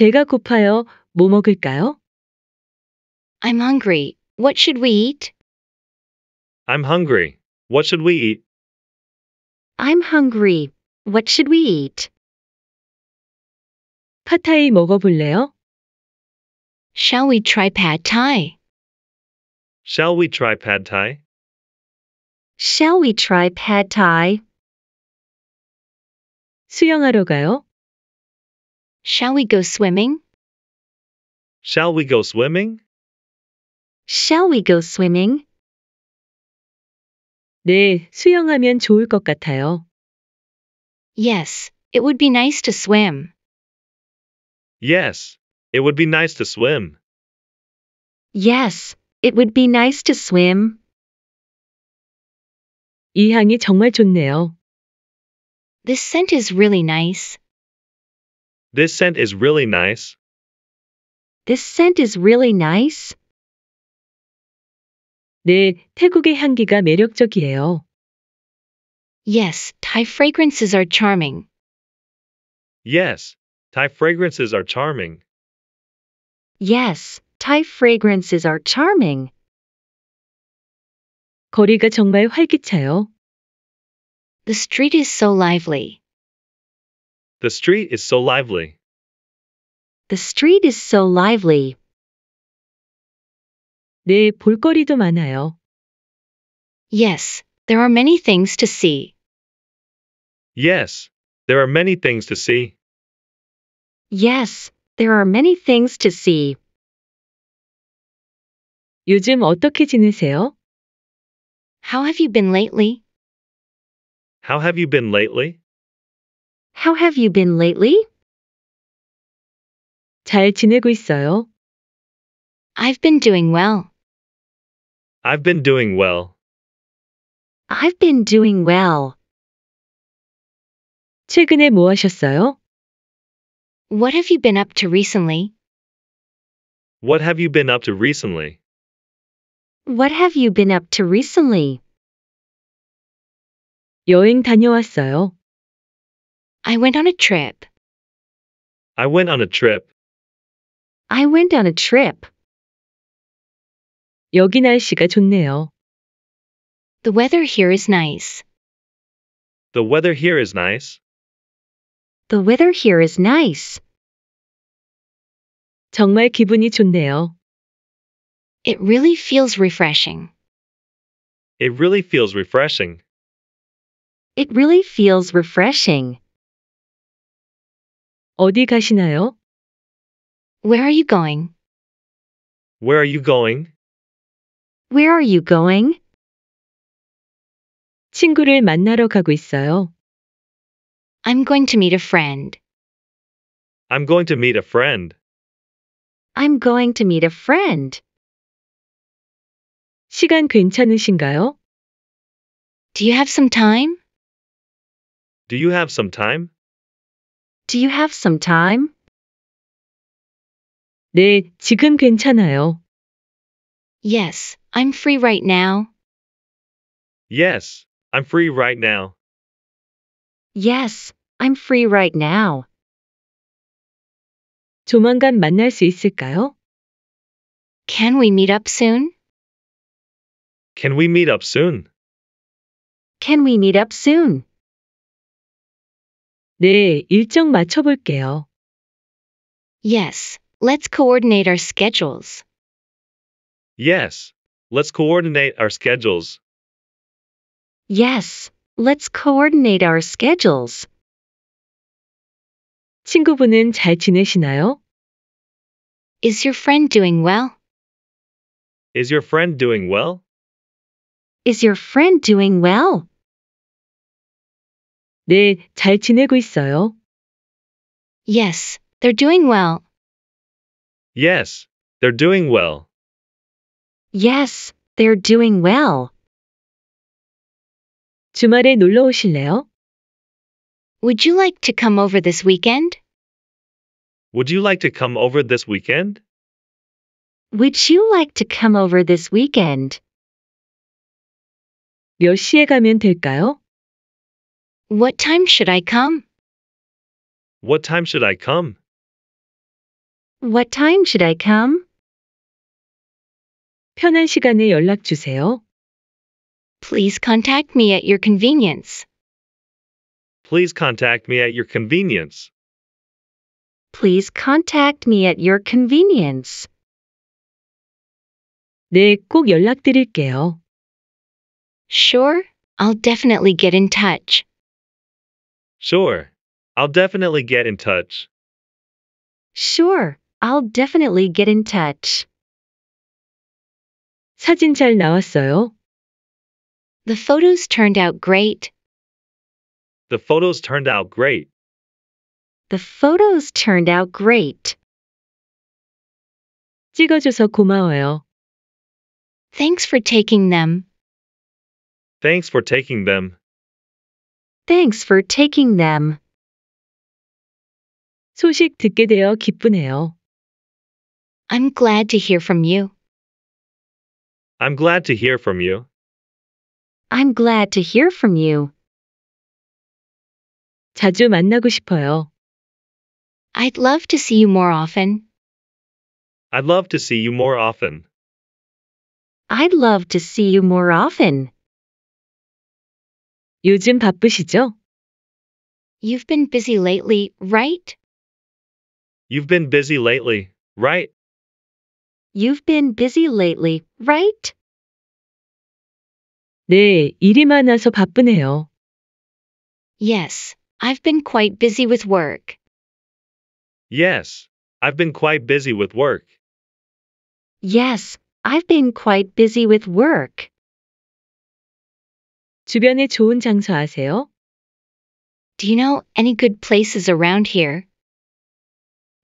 배가 고파요. 뭐 먹을까요? I'm hungry. What should we eat? I'm hungry. What should we eat? I'm hungry. What should we eat? 팟타이 먹어볼래요? Shall we try pad thai? Shall we try pad thai? Shall we try pad thai? 수영하러 가요? Shall we go swimming? Shall we go swimming? Shall we go swimming? 네, 수영하면 좋을 것 같아요. Yes, it would be nice to swim. Yes. It would be nice to swim. Yes, it would be nice to swim. 이 향이 정말 좋네요. This scent is really nice. This scent is really nice. This scent is really nice. 네, 태국의 향기가 매력적이에요. Yes, Thai fragrances are charming. Yes. Thai fragrances are charming. Yes, Thai fragrances are charming. 거리가 정말 활기차요. The street is so lively. The street is so lively. The street is so lively. 네, 볼거리도 많아요. Yes, there are many things to see. Yes. There are many things to see. Yes, there are many things to see. 요즘 어떻게 지내세요? How have you been lately? How have you been lately? How have you been lately? 잘 지내고 있어요. I've been doing well. I've been doing well. I've been doing well. 최근에 뭐 하셨어요? What have you been up to recently? What have you been up to recently? What have you been up to recently? 여행 다녀왔어요. I went on a trip. I went on a trip. I went on a trip. 여기 날씨가 좋네요. The weather here is nice. The weather here is nice. The weather here is nice. 정말 기분이 좋네요. It really feels refreshing. It really feels refreshing. It really feels refreshing. 어디 가시나요? Where are you going? Where are you going? Where are you going? 친구를 만나러 가고 있어요. I'm going to meet a friend. I'm going to meet a friend. I'm going to meet a friend. 시간 괜찮으신가요? Do you have some time? Do you have some time? Do you have some time? 네, 지금 괜찮아요. Yes, I'm free right now. Yes. I'm free right now. Yes, I'm free right now. 조만간 만날 수 있을까요? Can we meet up soon? Can we meet up soon? Can we meet up soon? 네, 일정 맞춰볼게요. Yes, let's coordinate our schedules. Yes. Let's coordinate our schedules. Yes, let's coordinate our schedules. 친구분은 잘 지내시나요? Is your friend doing well? Is your friend doing well? Is your friend doing well? 네, 잘 지내고 있어요. Yes, they're doing well. Yes. They're doing well. Yes, they're doing well. 주말에 놀러 오실래요? Would you like to come over this weekend? Would you like to come over this weekend? Would you like to come over this weekend? 몇 시에 가면 될까요? What time should I come? What time should I come? What time should I come? 편한 시간에 연락 주세요. Please contact me at your convenience. Please contact me at your convenience. Please contact me at your convenience. 네, 꼭 연락드릴게요. Sure, I'll definitely get in touch. Sure. I'll definitely get in touch. Sure, I'll definitely get in touch. 사진 잘 나왔어요. The photos turned out great. The photos turned out great. The photos turned out great. 찍어줘서 고마워요. Thanks for taking them. Thanks for taking them. Thanks for taking them. 소식 듣게 되어 기쁘네요. I'm glad to hear from you. I'm glad to hear from you. I'm glad to hear from you. 자주 만나고 싶어요. I'd love to see you more often. I'd love to see you more often. I'd love to see you more often. 요즘 바쁘시죠? You've been busy lately, right? You've been busy lately, right? You've been busy lately, right? 네, 일이 많아서 바쁘네요. Yes, I've been quite busy with work. Yes. I've been quite busy with work. Yes, I've been quite busy with work. 주변에 좋은 장소 아세요? Do you know any good places around here?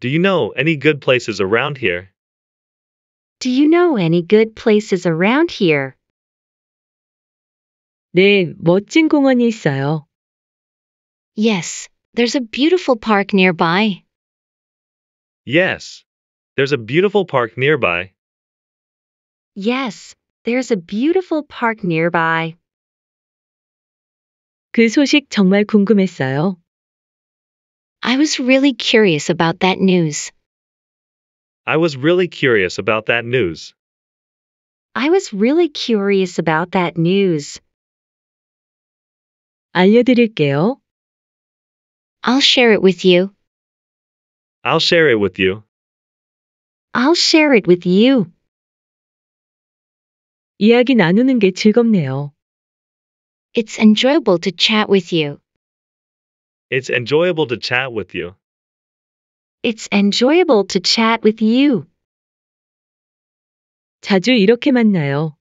Do you know any good places around here? Do you know any good places around here? 네, 멋진 공원이 있어요. Yes, there's a beautiful park nearby. Yes. There's a beautiful park nearby. Yes, there's a beautiful park nearby. 그 소식 정말 궁금했어요. I was really curious about that news. I was really curious about that news. I was really curious about that news. 알려드릴게요. I'll share it with you. I'll share it with you. I'll share it with you. 이야기 나누는 게 즐겁네요. It's enjoyable to chat with you. It's enjoyable to chat with you. It's enjoyable to chat with you. 자주 이렇게 만나요.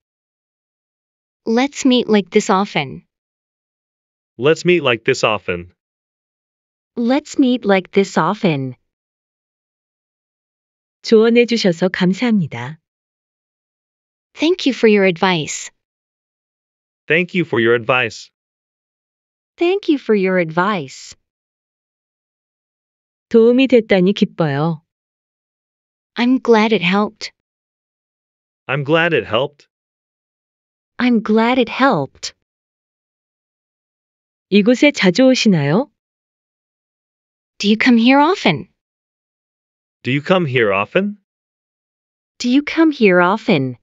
Let's meet like this often. Let's meet like this often. Let's meet like this often. 조언해 주셔서 감사합니다. Thank you for your advice. Thank you for your advice. Thank you for your advice. 도움이 됐다니 기뻐요. I'm glad it helped. I'm glad it helped. I'm glad it helped. 이곳에 자주 오시나요? Do you come here often? Do you come here often? Do you come here often?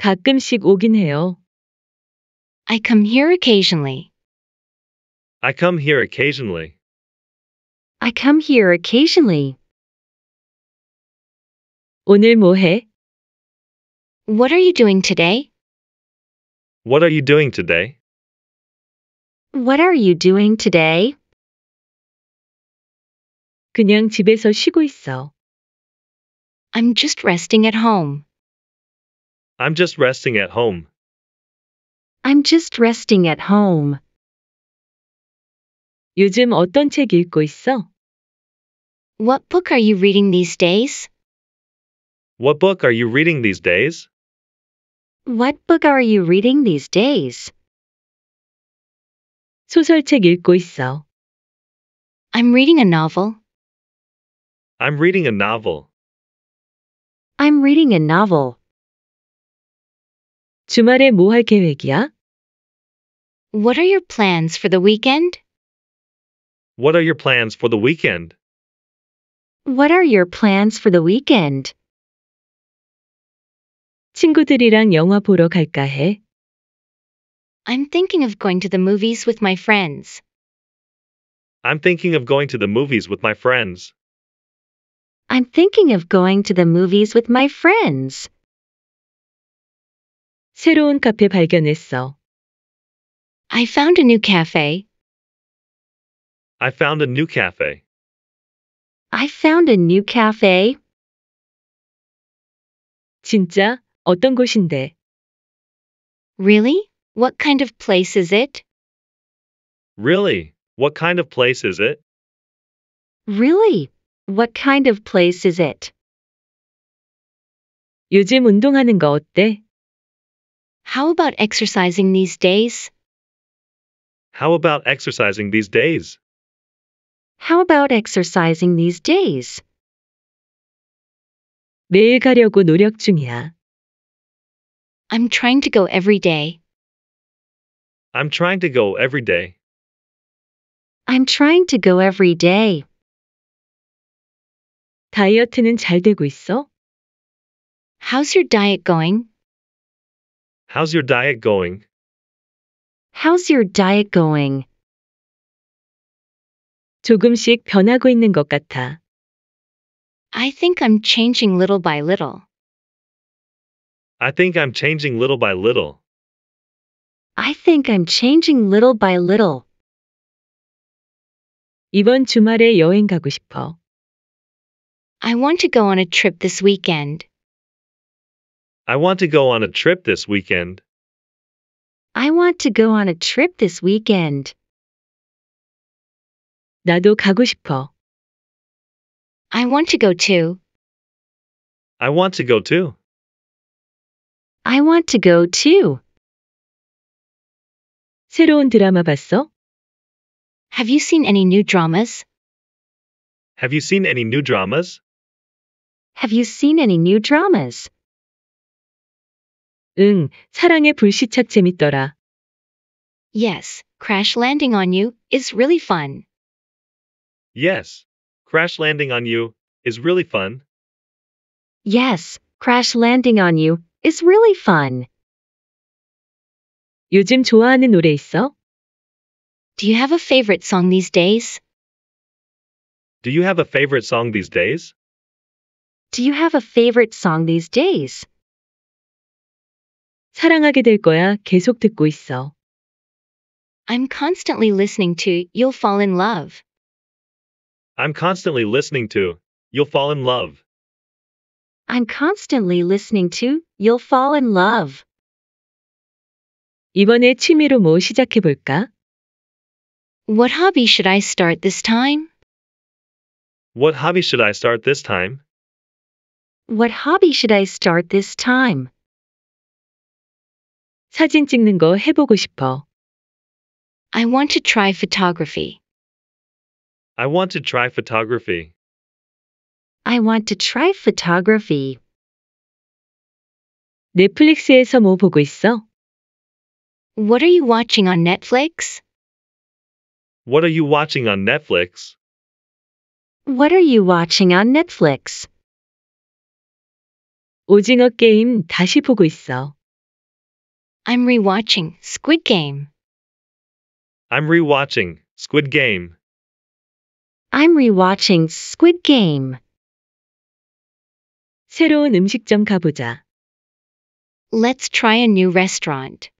가끔씩 오긴 해요. I come here occasionally. I come here occasionally. I come here occasionally. 오늘 뭐 해? What are you doing today? What are you doing today? What are you doing today? 그냥 집에서 쉬고 있어. I'm just resting at home. I'm just resting at home. I'm just resting at home. 요즘 어떤 책 읽고 있어? What book are you reading these days? What book are you reading these days? What book are you reading these days? 소설책 읽고 있어. I'm reading a novel. I'm reading a novel. I'm reading a novel. 주말에 뭐 할 계획이야? What are your plans for the weekend? What are your plans for the weekend? What are your plans for the weekend? 친구들이랑 영화 보러 갈까 해. I'm thinking of going to the movies with my friends. I'm thinking of going to the movies with my friends. I'm thinking of going to the movies with my friends. 새로운 카페 발견했어. I found a new cafe. I found a new cafe. I found a new cafe. 진짜? 어떤 곳인데? Really? What kind of place is it? Really? What kind of place is it? Really? What kind of place is it? 요즘 운동하는 거 어때? How about exercising these days? How about exercising these days? How about exercising these days? 매일 가려고 노력 중이야. I'm trying to go every day. I'm trying to go every day. I'm trying to go every day. 다이어트는 잘 되고 있어? How's your diet going? How's your diet going? How's your diet going? 조금씩 변하고 있는 것 같아. I think I'm changing little by little. I think I'm changing little by little. I think I'm changing little by little. 이번 주말에 여행 가고 싶어. I want to go on a trip this weekend. I want to go on a trip this weekend. I want to go on a trip this weekend. 나도 가고 싶어. I want to go too. I want to go too. I want to go too. 새로운 드라마 봤어? Have you seen any new dramas? Have you seen any new dramas? Have you seen any new dramas? 응, 사랑의 불시착 재밌더라. Yes, Crash Landing on You is really fun. Yes. Crash landing on you is really fun. Yes, Crash Landing on You is really fun. 요즘 좋아하는 노래 있어? Do you have a favorite song these days? Do you have a favorite song these days? Do you have a favorite song these days? 사랑하게 될 거야. 계속 듣고 있어. I'm constantly listening to You'll Fall in Love. I'm constantly listening to You'll Fall in Love. I'm constantly listening to You'll Fall in Love. 이번에 취미로 뭐 시작해 볼까? What hobby should I start this time? What hobby should I start this time? What hobby should I start this time? 사진 찍는 거 해보고 싶어. I want to try photography. I want to try photography. I want to try photography. 넷플릭스에서 뭐 보고 있어? What are you watching on Netflix? What are you watching on Netflix? What are you watching on Netflix? 오징어 게임 다시 보고 있어. I'm rewatching Squid Game. I'm rewatching Squid Game. I'm rewatching Squid Game. 새로운 음식점 가보자. Let's try a new restaurant.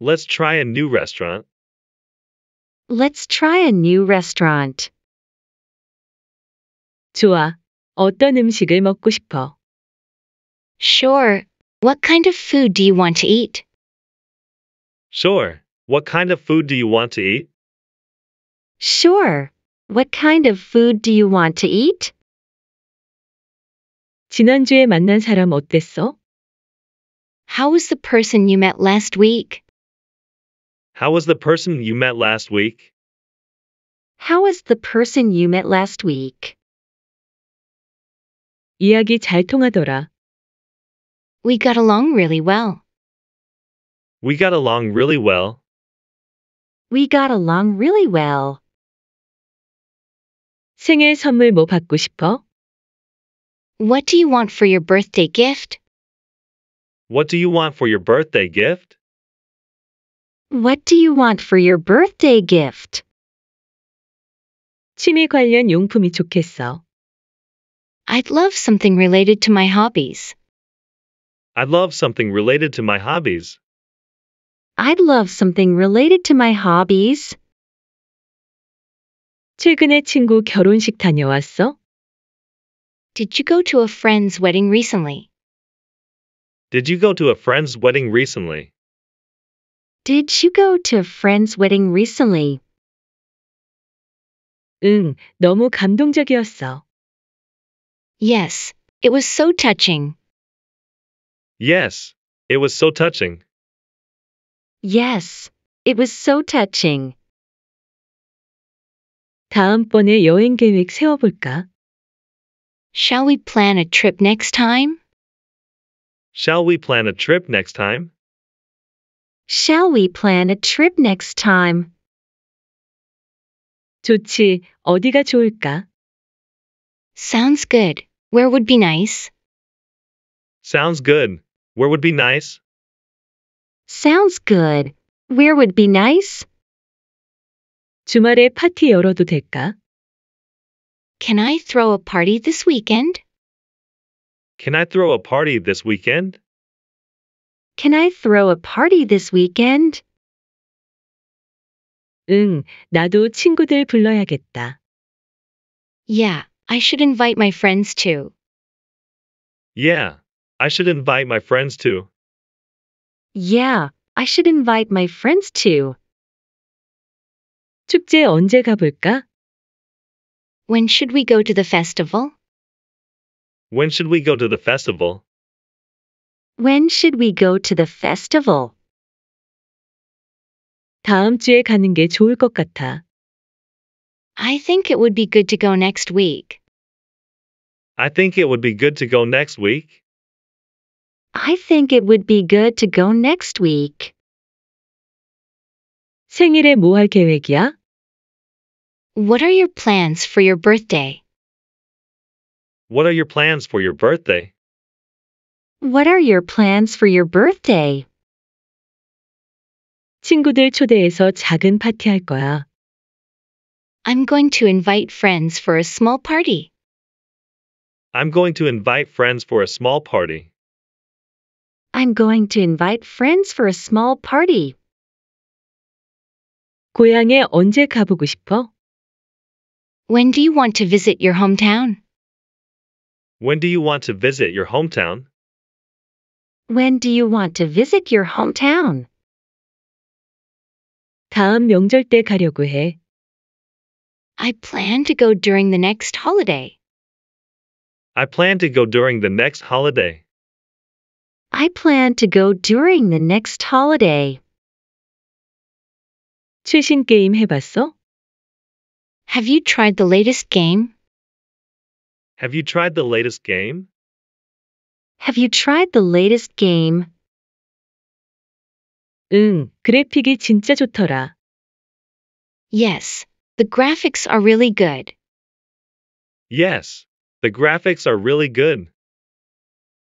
Let's try a new restaurant. Let's try a new restaurant. 좋아. 어떤 음식을 먹고 싶어? Sure. What kind of food do you want to eat? Sure. What kind of food do you want to eat? Sure. What kind of food do you want to eat? 지난주에 만난 사람 어땠어? How was the person you met last week? How was the person you met last week? How was the person you met last week? 이야기 잘 통하더라. We got along really well. We got along really well. We got along really well. 생일 선물 뭐 받고 싶어? What do you want for your birthday gift? What do you want for your birthday gift? What do you want for your birthday gift? 취미 관련 용품이 좋겠어. I'd love something related to my hobbies. I'd love something related to my hobbies. I'd love something related to my hobbies. 최근에 친구 결혼식 다녀왔어? Did you go to a friend's wedding recently? Did you go to a friend's wedding recently? Did you go to a friend's wedding recently? 응, 너무 감동적이었어. Yes, it was so touching. Yes. It was so touching. Yes, it was so touching. 다음번에 여행 계획 세워볼까? Shall we plan a trip next time? Shall we plan a trip next time? Shall we plan a trip next time? 좋지, 어디가 좋을까? Sounds good. Where would be nice? Sounds good. Where would be nice? Sounds good. Where would be nice? 주말에 파티 열어도 될까? Can I throw a party this weekend? Can I throw a party this weekend? Can I throw a party this weekend? 응, 나도 친구들 불러야겠다. Yeah, I should invite my friends too. Yeah. I should invite my friends too. Yeah, I should invite my friends too. 축제 언제 가볼까? When should we go to the festival? When should we go to the festival? When should we go to the festival? 다음 주에 가는 게 좋을 것 같아. I think it would be good to go next week. I think it would be good to go next week. I think it would be good to go next week. 생일에 뭐 할 계획이야? What are your plans for your birthday? What are your plans for your birthday? What are your plans for your birthday? 친구들 초대해서 작은 파티 할 거야. I'm going to invite friends for a small party. I'm going to invite friends for a small party. I'm going to invite friends for a small party. 고향에 언제 가보고 싶어? When do you want to visit your hometown? When do you want to visit your hometown? When do you want to visit your hometown? 다음 명절 때 가려고 해. I plan to go during the next holiday. I plan to go during the next holiday. I plan to go during the next holiday. 최신 게임 해봤어? Have you tried the latest game? Have you tried the latest game? Have you tried the latest game? 응, 그래픽이 진짜 좋더라. Yes, the graphics are really good. Yes. The graphics are really good.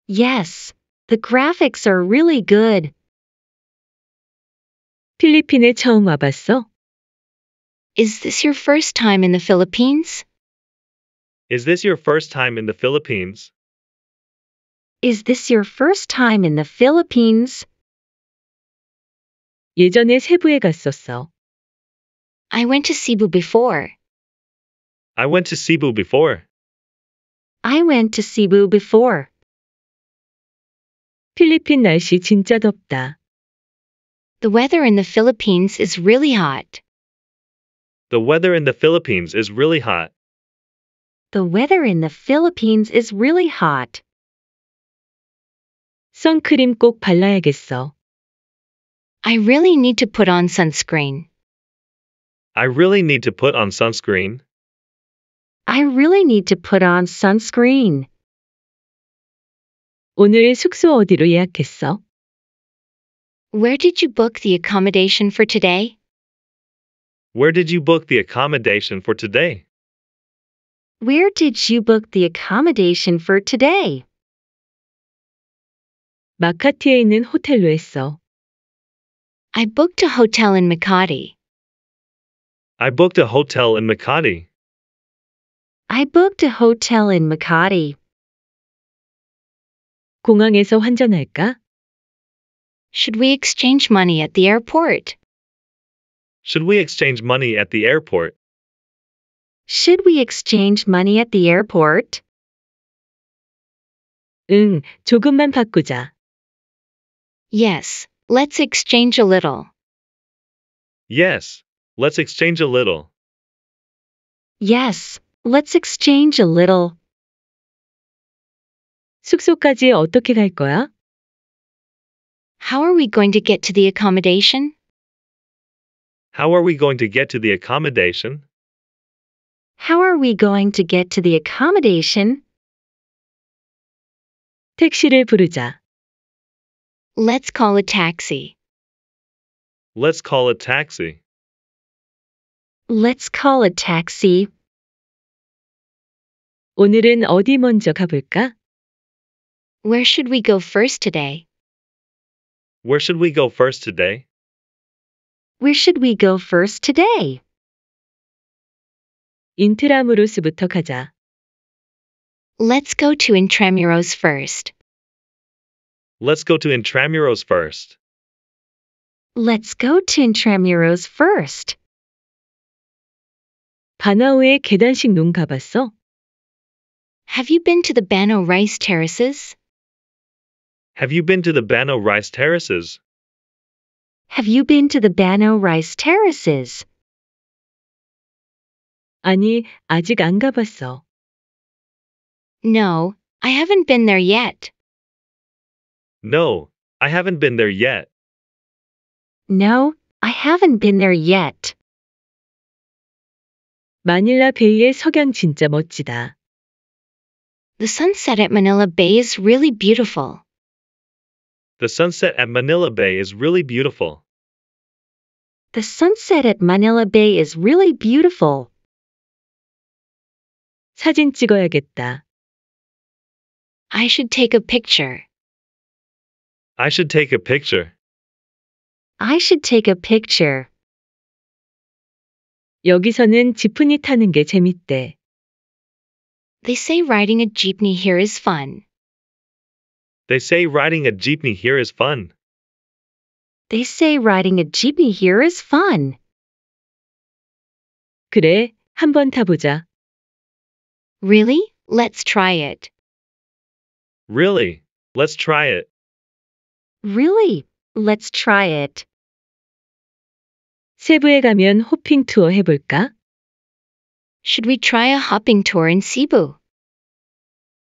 Yes, the graphics are really good. 필리핀에 처음 와봤어? Is this your first time in the Philippines? Is this your first time in the Philippines? Is this your first time in the Philippines? 예전에 세부에 갔었어. I went to Cebu before. I went to Cebu before. I went to Cebu before. 필리핀 날씨 진짜 덥다. The weather in the Philippines is really hot. The weather in the Philippines is really hot. The weather in the Philippines is really hot. 선크림 꼭 발라야겠어. I really need to put on sunscreen. I really need to put on sunscreen. I really need to put on sunscreen. 오늘 숙소 어디로 예약했어? Where did you book the accommodation for today? Where did you book the accommodation for today? Where did you book the accommodation for today? 마카티에 있는 호텔로 했어. I booked a hotel in Makati. I booked a hotel in Makati. I booked a hotel in Makati. 공항에서 환전할까? Should we exchange money at the airport? Should we exchange money at the airport? Should we exchange money at the airport? 응, 조금만 바꾸자. Yes, let's exchange a little. Yes. Let's exchange a little. Yes, let's exchange a little. 숙소까지 어떻게 갈 거야? How are we going to get to the accommodation? How are we going to get to the accommodation? How are we going to get to the accommodation? 택시를 부르자. Let's call a taxi. Let's call a taxi. Let's call a taxi. 오늘은 어디 먼저 가볼까? Where should we go first today? Where should we go first today? Where should we go first today? 인트라무로스부터 가자. Let's go to Intramuros first. Let's go to Intramuros first. Let's go to Intramuros first. 바나우의 계단식 농 가봤어? Have you been to the Banaue rice terraces? Have you been to the Banaue Rice Terraces? Have you been to the Banaue Rice Terraces? 아니, 아직 안 가봤어. No, I haven't been there yet. No, I haven't been there yet. No, I haven't been there yet. 마닐라 베이의 석양 진짜 멋지다. The sunset at Manila Bay is really beautiful. The sunset at Manila Bay is really beautiful. The sunset at Manila Bay is really beautiful. 사진 찍어야겠다. I should take a picture. I should take a picture. I should take a picture. 여기서는 지프니 타는 게 재밌대. They say riding a jeepney here is fun. They say riding a jeepney here is fun. They say riding a jeepney here is fun. 그래, 한번 타보자. Really? Let's try it. Really? Let's try it. Really? Let's try it. 세부에 가면 호핑 투어 해볼까? Should we try a hopping tour in Cebu?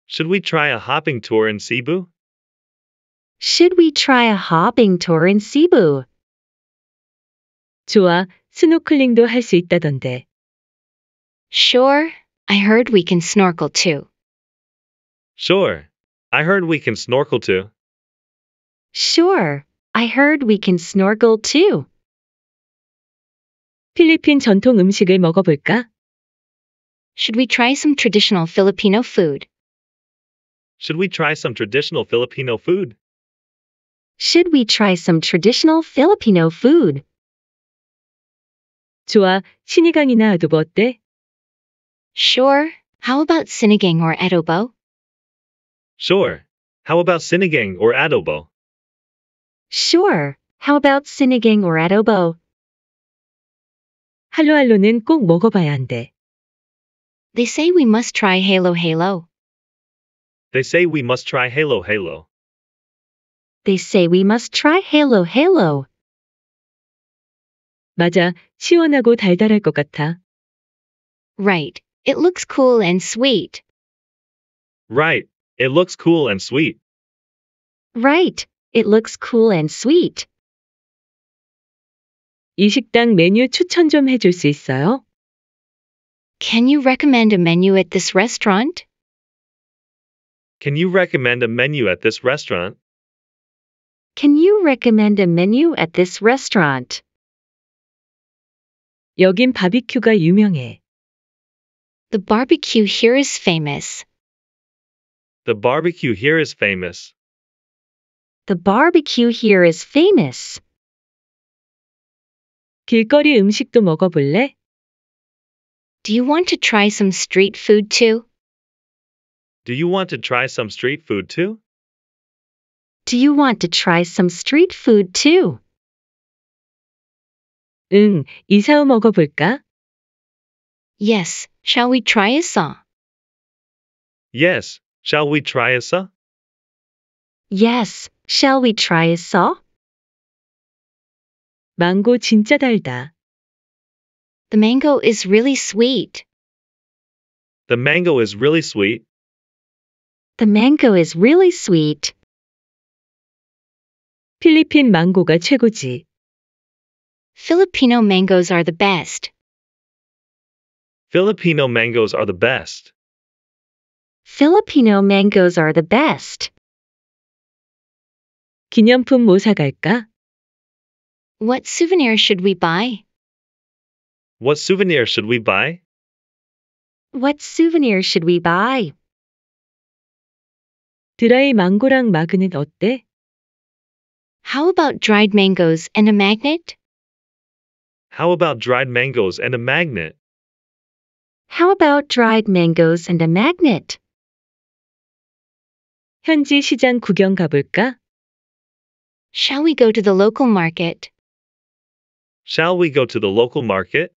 Should we try a hopping tour in Cebu? Should we try a hopping tour in Cebu? 좋아, 스노클링도 할 수 있다던데. Sure, I heard we can snorkel too. Sure. I heard we can snorkel too. Sure, I heard we can snorkel too. 필리핀 전통 음식을 먹어볼까? Should we try some traditional Filipino food? Should we try some traditional Filipino food? Should we try some traditional Filipino food? 좋아, 신이강이나 아두부 어때? Sure, how about sinigang or adobo? Sure. How about sinigang or adobo? Sure, how about sinigang or adobo? 할로할로는 꼭 먹어봐야 한대. They say we must try Halo Halo. They say we must try Halo Halo. They say we must try Halo Halo. 맞아, 시원하고 달달할 것 같아. Right, it looks cool and sweet. Right. It looks cool and sweet. Right, it looks cool and sweet. 이 식당 메뉴 추천 좀 해줄 수 있어요? Can you recommend a menu at this restaurant? Can you recommend a menu at this restaurant? Can you recommend a menu at this restaurant? 여긴 바비큐가 유명해. The barbecue here is famous. The barbecue here is famous. The barbecue here is famous. 길거리 음식도 먹어볼래? Do you want to try some street food too? Do you want to try some street food too? Do you want to try some street food too? 응, 먹어볼까? Yes, shall we try isaw? Yes, shall we try isaw? Yes, shall we try a 망고 진짜 달다. The mango is really sweet. The mango is really sweet. The mango is really sweet. 필리핀 망고가 최고지. Filipino mangoes are the best. Filipino mangoes are the best. Filipino mangoes are the best. 기념품 뭐 사갈까? What souvenir should we buy? What souvenir should we buy? What souvenir should we buy? 드라이 망고랑 마그넷 어때? How about dried mangoes and a magnet? How about dried mangoes and a magnet? How about dried mangoes and a magnet? 현지 시장 구경 가볼까? Shall we go to the local market? Shall we go to the local market?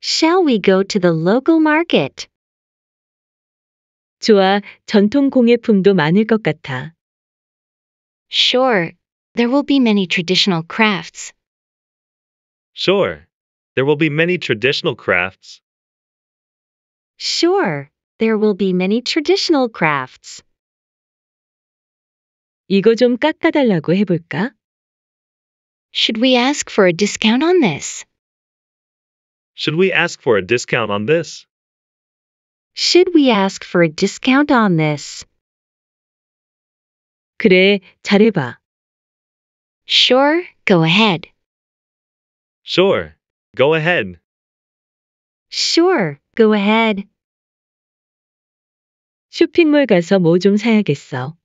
Shall we go to the local market? 좋아, 전통 공예품도 많을 것 같아. Sure, there will be many traditional crafts. Sure. There will be many traditional crafts. Sure, there will be many traditional crafts. 이거 좀 깎아달라고 해볼까? Should we ask for a discount on this? Should we ask for a discount on this? Should we ask for a discount on this? 그래, 잘해봐. Sure, go ahead. Sure. Go ahead. Sure, go ahead. 쇼핑몰 가서 뭐 좀 사야겠어.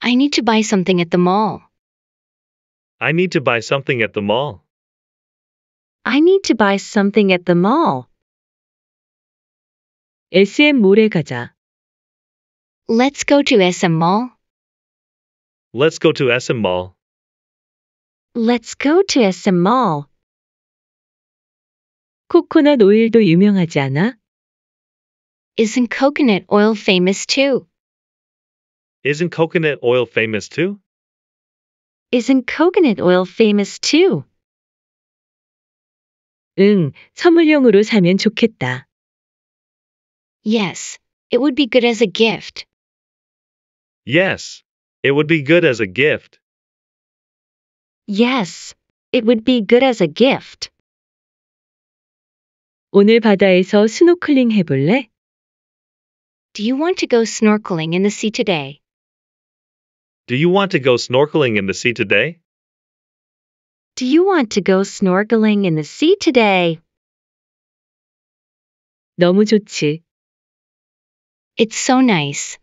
I need to buy something at the mall. I need to buy something at the mall. I need to buy something at the mall. SM 몰에 가자. Let's go to SM Mall. Let's go to SM Mall. Let's go to SM Mall. 코코넛 오일도 유명하지 않아? Isn't coconut oil famous too? Isn't coconut oil famous too? Isn't coconut oil famous too? 응, 선물용으로 사면 좋겠다. Yes, it would be good as a gift. Yes. It would be good as a gift. Yes, it would be good as a gift. 오늘 바다에서 스노클링 해볼래? Do you want to go snorkeling in the sea today? Do you want to go snorkeling in the sea today? Do you want to go snorkeling in the sea today? 너무 좋지. It's so nice.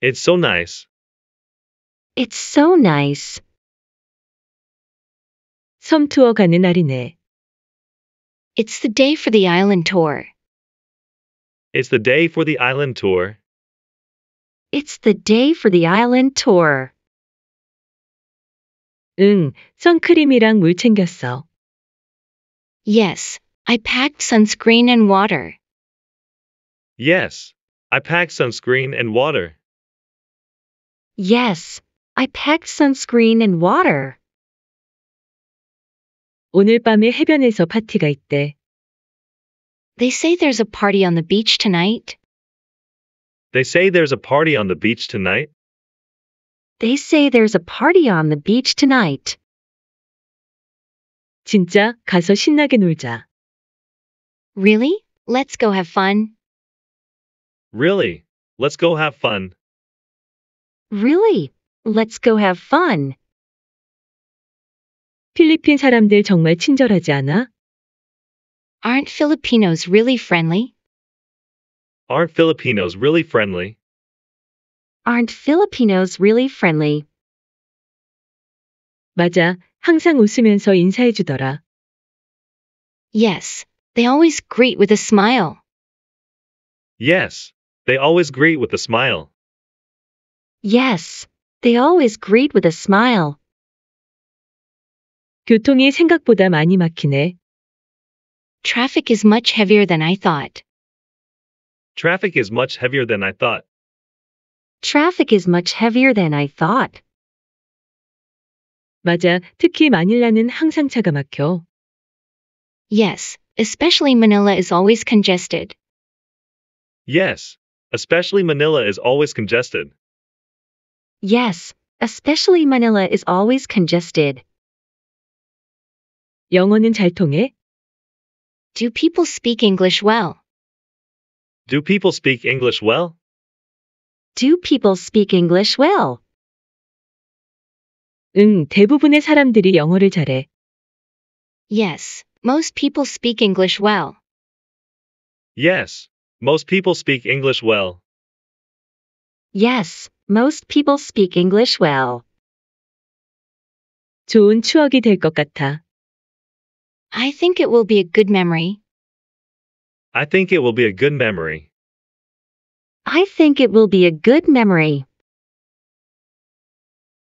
It's so nice. It's so nice. 섬 투어 가는 날이네. It's the day for the island tour. It's the day for the island tour. It's the day for the island tour. 응, 선크림이랑 물 챙겼어. Yes, I packed sunscreen and water. Yes. I packed sunscreen and water. Yes, I packed sunscreen and water. 오늘 밤에 해변에서 파티가 있대. They say there's a party on the beach tonight. They say there's a party on the beach tonight. They say there's a party on the beach tonight. 진짜 가서 신나게 놀자. Really? Let's go have fun. Really? Let's go have fun. Really? Let's go have fun. 필리핀 사람들 정말 친절하지 않아? Aren't Filipinos really friendly? Aren't Filipinos really friendly? Aren't Filipinos really friendly? 맞아. 항상 웃으면서 인사해주더라. Yes, they always greet with a smile. Yes. They always greet with a smile. Yes, they always greet with a smile. 교통이 생각보다 많이 막히네. Traffic is much heavier than I thought. Traffic is much heavier than I thought. Traffic is much heavier than I thought. 맞아. 특히 마닐라는 항상 차가 막혀. Yes, especially Manila is always congested. Yes. Especially Manila is always congested. Yes, especially Manila is always congested. 영어는 잘 통해? Do people speak English well? Do people speak English well? Do people speak English well? 응, 대부분의 사람들이 영어를 잘해. Yes, most people speak English well. Yes. Most people speak English well. Yes, most people speak English well. 좋은 추억이 될 것 같아. I think it will be a good memory. I think it will be a good memory. I think it will be a good memory.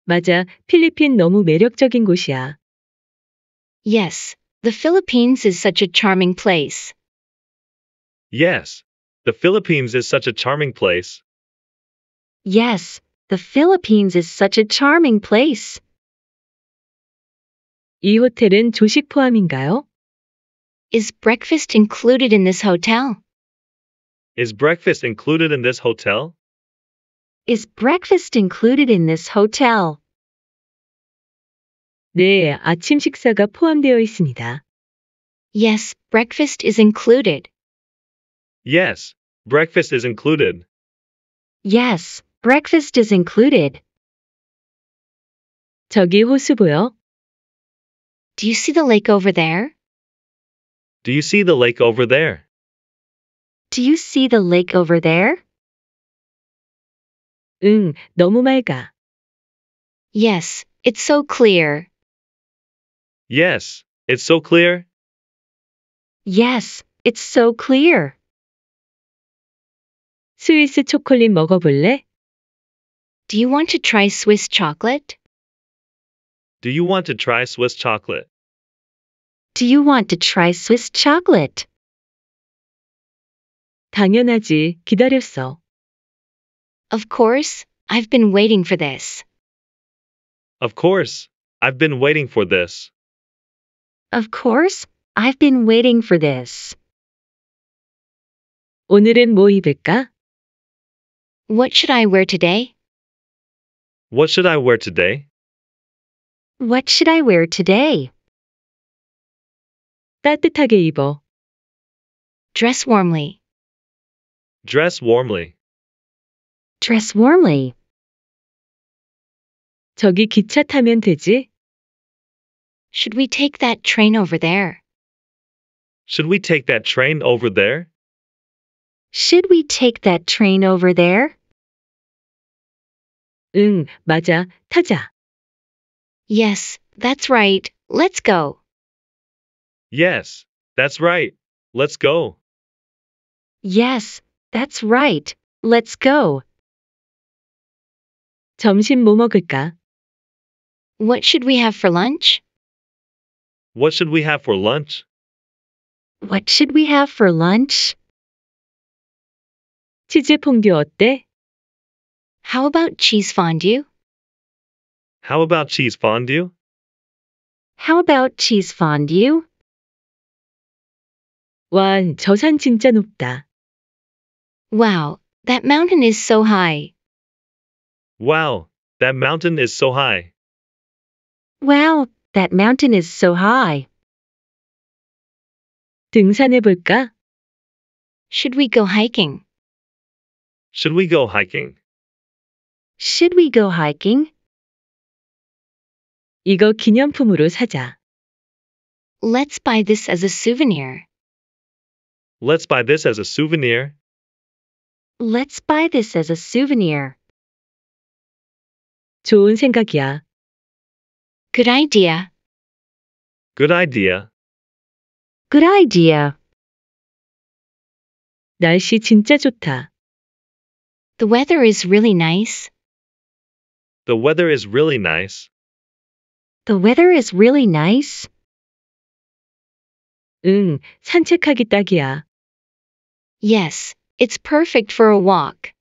맞아. 필리핀 너무 매력적인 곳이야. Yes, the Philippines is such a charming place. Yes. The Philippines is such a charming place. Yes, the Philippines is such a charming place. 이 호텔은 조식 포함인가요? Is breakfast included in this hotel? Is breakfast included in this hotel? Is breakfast included in this hotel? 네, 아침 식사가 포함되어 있습니다. Yes, breakfast is included. Yes. Breakfast is included. Yes, breakfast is included. 저기 호수 보여? Do you see the lake over there? Do you see the lake over there? Do you see the lake over there? 응, 너무 맑아. Yes, it's so clear. Yes. It's so clear. Yes, it's so clear. 스위스 초콜릿 먹어볼래? Do you want to try Swiss chocolate? Do you want to try Swiss chocolate? Do you want to try Swiss chocolate? 당연하지. 기다렸어. Of course, I've been waiting for this. Of course. I've been waiting for this. Of course, I've been waiting for this. 오늘은 뭐 입을까? What should I wear today? What should I wear today? What should I wear today? 따뜻하게 입어. Dress warmly. Dress warmly. Dress warmly. 저기 기차 타면 되지? Should we take that train over there? Should we take that train over there? Should we take that train over there? 응, 맞아. 타자. Yes, that's right. Let's go. Yes. That's right. Let's go. Yes, that's right. Let's go. 점심 뭐 먹을까? What should we have for lunch? What should we have for lunch? What should we have for lunch? 치즈 퐁듀 어때? How about cheese fondue? How about cheese fondue? How about cheese fondue? 와, 저 산 진짜 높다. Wow, that mountain is so high. Wow. That mountain is so high. Wow, that mountain is so high. 등산해 볼까? Should we go hiking? Should we go hiking? Should we go hiking? 이거 기념품으로 사자. Let's buy this as a souvenir. Let's buy this as a souvenir. Let's buy this as a souvenir. 좋은 생각이야. Good idea. Good idea. Good idea. 날씨 진짜 좋다. The weather is really nice. The weather is really nice. The weather is really nice. 응, 산책하기 딱이야. Yes, it's perfect for a walk.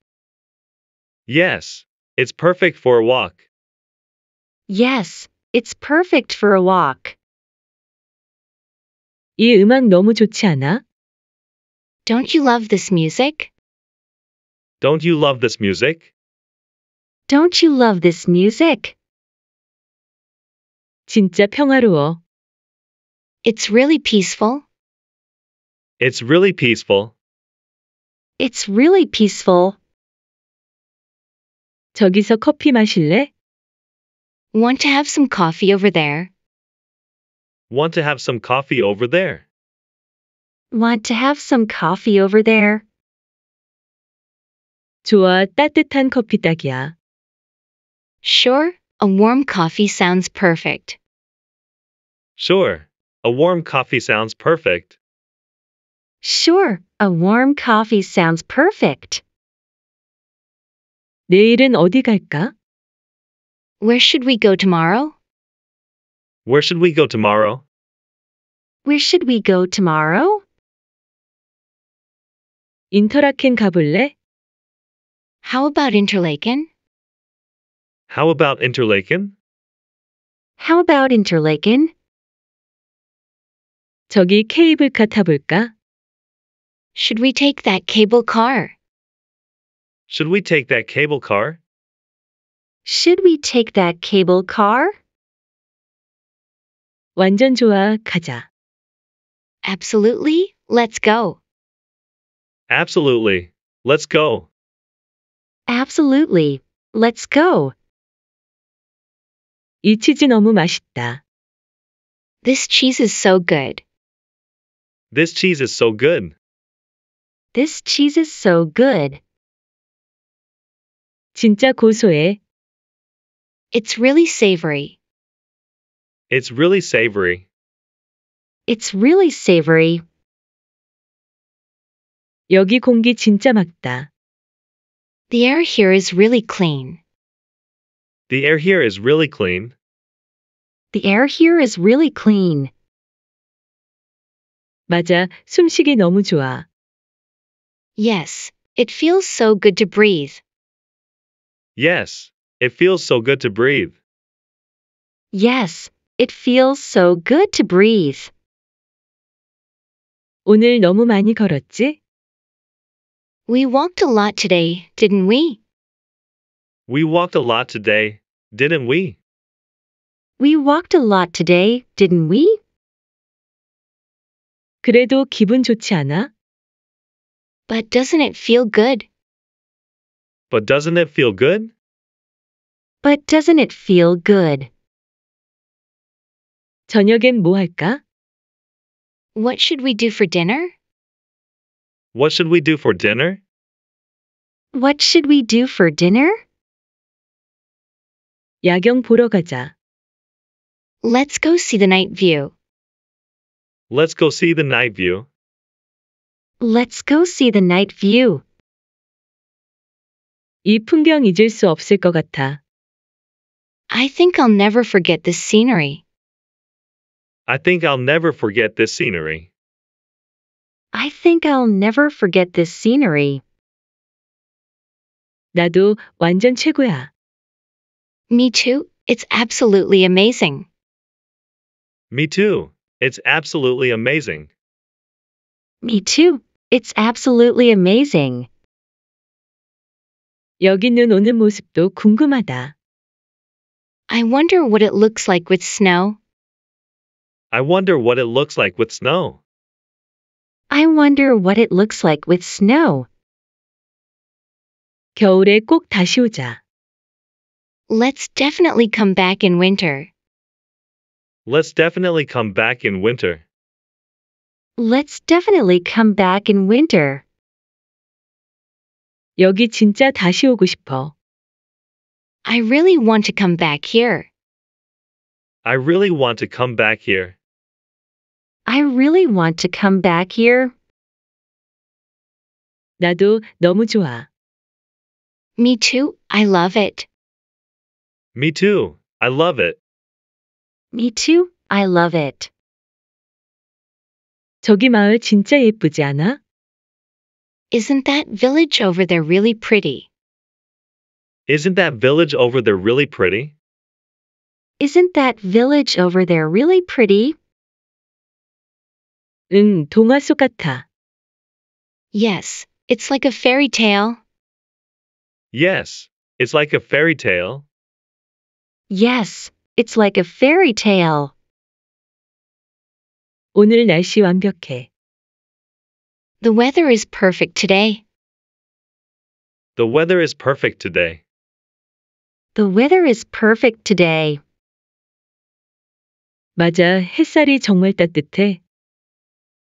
Yes, it's perfect for a walk. Yes, it's perfect for a walk. 이 음악 너무 좋지 않아? Don't you love this music? Don't you love this music? Don't you love this music? 진짜 평화로워. It's really peaceful. It's really peaceful. It's really peaceful. 저기서 커피 마실래? Want to have some coffee over there? Want to have some coffee over there? Want to have some coffee over there? 좋아, 따뜻한 커피 딱이야. Sure, a warm coffee sounds perfect. Sure. A warm coffee sounds perfect. Sure, a warm coffee sounds perfect. 내일은 어디 갈까? Where should we go tomorrow? Where should we go tomorrow? Where should we go tomorrow? 인터라켄 가볼래? How about Interlaken? How about Interlaken? How about Interlaken? 저기 케이블카 타볼까? Should we take that cable car? Should we take that cable car? Should we take that cable car? 완전 좋아, 가자. Absolutely, let's go. Absolutely. Let's go. Absolutely. Let's go. 이 치즈 너무 맛있다. This cheese is so good. This cheese is so good. This cheese is so good. 진짜 고소해. It's really savory. It's really savory. It's really savory. 여기 공기 진짜 맑다. The air here is really clean. The air here is really clean. The air here is really clean. 맞아, 숨쉬기 너무 좋아. Yes, it feels so good to breathe. Yes. It feels so good to breathe. Yes, it feels so good to breathe. 오늘 너무 많이 걸었지? We walked a lot today, didn't we? We walked a lot today, didn't we? We walked a lot today, didn't we? 그래도 기분 좋지 않아? But doesn't it feel good? But doesn't it feel good? But doesn't it feel good? 저녁엔 뭐 할까? What should we do for dinner? What should we do for dinner? What should we do for dinner? 야경 보러 가자. Let's go see the night view. Let's go see the night view. Let's go see the night view. 이 풍경 잊을 수 없을 것 같아. I think I'll never forget this scenery. I think I'll never forget this scenery. I think I'll never forget this scenery. 나도 완전 최고야. Me too, it's absolutely amazing. Me too. It's absolutely amazing. Me too. It's absolutely amazing. 여기 눈 오는 모습도 궁금하다. I wonder what it looks like with snow. I wonder what it looks like with snow. I wonder what it looks like with snow. 겨울에 꼭 다시 오자. Let's definitely come back in winter. Let's definitely come back in winter. Let's definitely come back in winter. 여기 진짜 다시 오고 싶어. I really want to come back here. I really want to come back here. I really want to come back here. 나도 너무 좋아. Me too, I love it. Me too. I love it. Me too, I love it. 저기 마을 진짜 예쁘지 않아? Isn't that village over there really pretty? Isn't that village over there really pretty? Isn't that village over there really pretty? 응, 동화 속 같아. Yes, it's like a fairy tale. Yes. It's like a fairy tale. Yes, it's like a fairy tale. 오늘 날씨 완벽해. The weather is perfect today. The weather is perfect today. The weather is perfect today. 맞아, 햇살이 정말 따뜻해.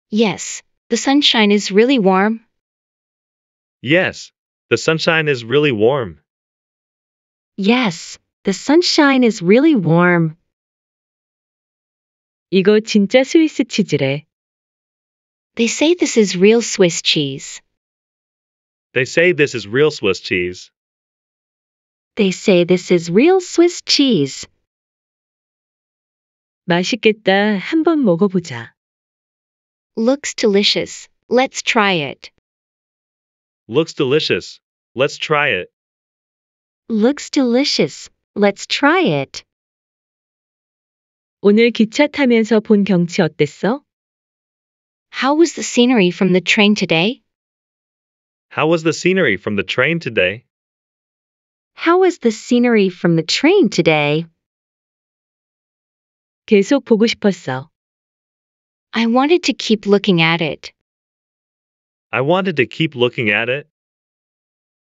Yes, the sunshine is really warm. Yes. The sunshine is really warm. Yes, the sunshine is really warm. 이거 진짜 스위스 치즈래. They say this is real Swiss cheese. They say this is real Swiss cheese. They say this is real Swiss cheese. 맛있겠다. 한번 먹어보자. Looks delicious. Let's try it. Looks delicious. Let's try it. Looks delicious. Let's try it. 오늘 기차 타면서 본 경치 어땠어? How was the scenery from the train today? How was the scenery from the train today? How was the scenery from the train today? 계속 보고 싶었어. I wanted to keep looking at it. I wanted to keep looking at it.